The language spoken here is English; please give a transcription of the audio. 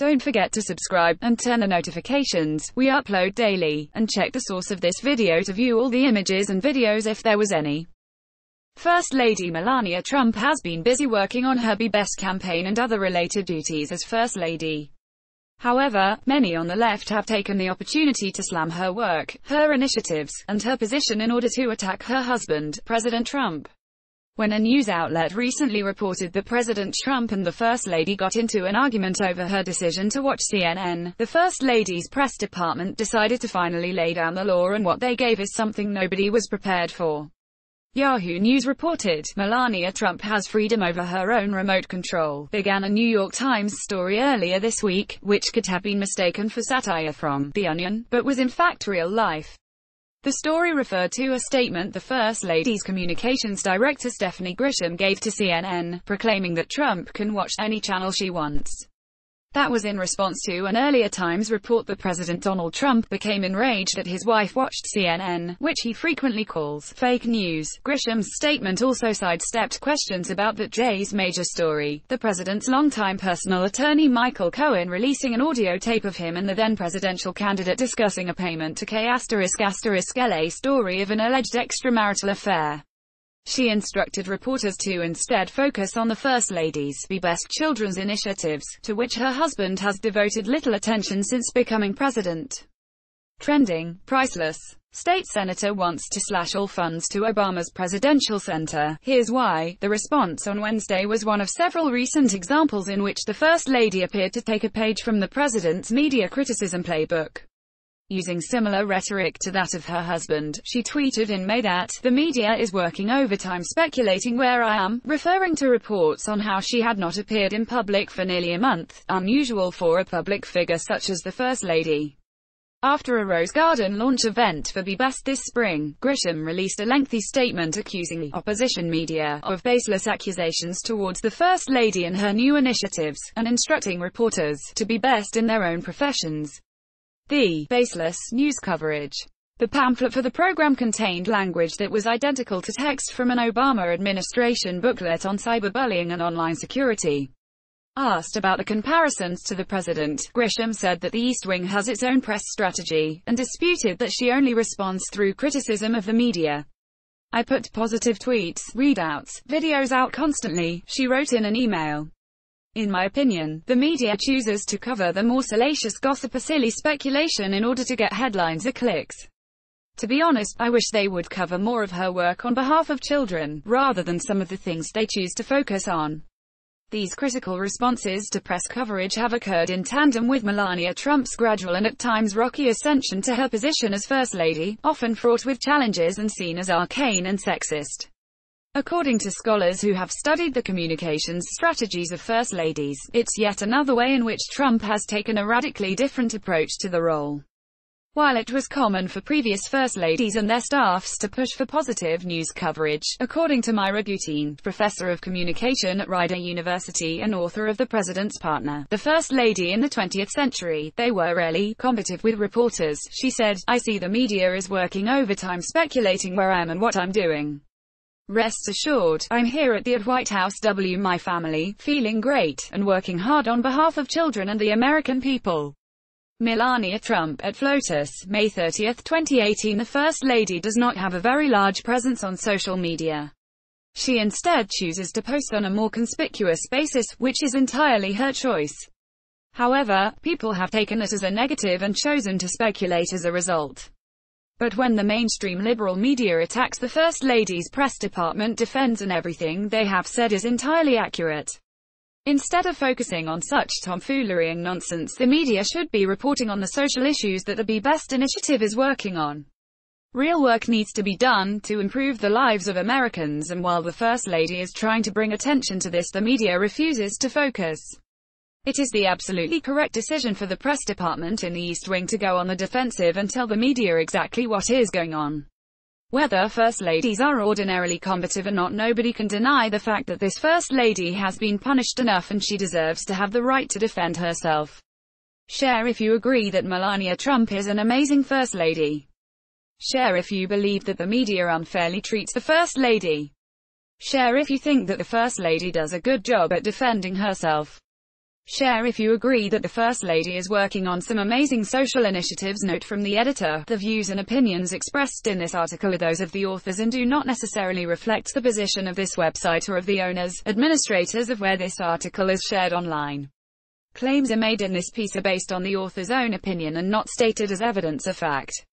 Don't forget to subscribe, and turn the notifications, we upload daily, and check the source of this video to view all the images and videos if there was any. First Lady Melania Trump has been busy working on her Be Best campaign and other related duties as First Lady. However, many on the left have taken the opportunity to slam her work, her initiatives, and her position in order to attack her husband, President Trump. When a news outlet recently reported that President Trump and the First Lady got into an argument over her decision to watch CNN, the First Lady's press department decided to finally lay down the law and what they gave is something nobody was prepared for. Yahoo News reported, Melania Trump has freedom over her own remote control, began a New York Times story earlier this week, which could have been mistaken for satire from The Onion, but was in fact real life. The story referred to a statement the First Lady's communications director Stephanie Grisham gave to CNN, proclaiming that Trump can watch any channel she wants. That was in response to an earlier Times report that President Donald Trump became enraged that his wife watched CNN, which he frequently calls fake news. Grisham's statement also sidestepped questions about that Jay's major story, the president's longtime personal attorney Michael Cohen releasing an audio tape of him and the then presidential candidate discussing a payment to K LA story of an alleged extramarital affair. She instructed reporters to instead focus on the First Lady's Be Best children's initiatives, to which her husband has devoted little attention since becoming president. Trending, priceless. State senator wants to slash all funds to Obama's presidential center. Here's why. The response on Wednesday was one of several recent examples in which the First Lady appeared to take a page from the president's media criticism playbook. Using similar rhetoric to that of her husband, she tweeted in May that, the media is working overtime speculating where I am, referring to reports on how she had not appeared in public for nearly a month, unusual for a public figure such as the First Lady. After a Rose Garden launch event for Be Best this spring, Grisham released a lengthy statement accusing the opposition media of baseless accusations towards the First Lady and her new initiatives, and instructing reporters to be best in their own professions. The baseless news coverage. The pamphlet for the program contained language that was identical to text from an Obama administration booklet on cyberbullying and online security. Asked about the comparisons to the president, Grisham said that the East Wing has its own press strategy, and disputed that she only responds through criticism of the media. I put positive tweets, readouts, videos out constantly, she wrote in an email. In my opinion, the media chooses to cover the more salacious gossip or silly speculation in order to get headlines or clicks. To be honest, I wish they would cover more of her work on behalf of children, rather than some of the things they choose to focus on. These critical responses to press coverage have occurred in tandem with Melania Trump's gradual and at times rocky ascension to her position as First Lady, often fraught with challenges and seen as arcane and sexist. According to scholars who have studied the communications strategies of First Ladies, it's yet another way in which Trump has taken a radically different approach to the role. While it was common for previous First Ladies and their staffs to push for positive news coverage, according to Myra Gutin, professor of communication at Rider University and author of The President's Partner, the First Lady in the 20th Century, they were rarely combative with reporters. She said, I see the media is working overtime speculating where I am and what I'm doing. Rest assured, I'm here at the at White House W my family, feeling great, and working hard on behalf of children and the American people. Melania Trump at FLOTUS, May 30, 2018 The First Lady does not have a very large presence on social media. She instead chooses to post on a more conspicuous basis, which is entirely her choice. However, people have taken it as a negative and chosen to speculate as a result. But when the mainstream liberal media attacks the First Lady's press department defends and everything they have said is entirely accurate. Instead of focusing on such tomfoolery and nonsense, the media should be reporting on the social issues that the Be Best initiative is working on. Real work needs to be done to improve the lives of Americans and while the First Lady is trying to bring attention to this the media refuses to focus. It is the absolutely correct decision for the press department in the East Wing to go on the defensive and tell the media exactly what is going on. Whether First Ladies are ordinarily combative or not nobody can deny the fact that this First Lady has been punished enough and she deserves to have the right to defend herself. Share if you agree that Melania Trump is an amazing First Lady. Share if you believe that the media unfairly treats the First Lady. Share if you think that the First Lady does a good job at defending herself. Share if you agree that the First Lady is working on some amazing social initiatives. Note from the editor, the views and opinions expressed in this article are those of the authors and do not necessarily reflect the position of this website or of the owners, administrators of where this article is shared online. Claims are made in this piece are based on the author's own opinion and not stated as evidence of fact.